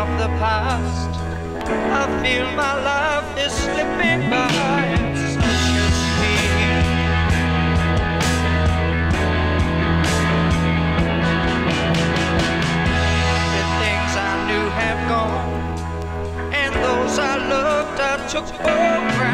of the past. I feel my life is slipping by at such a speed. The things I knew have gone, and those I loved I took for granted.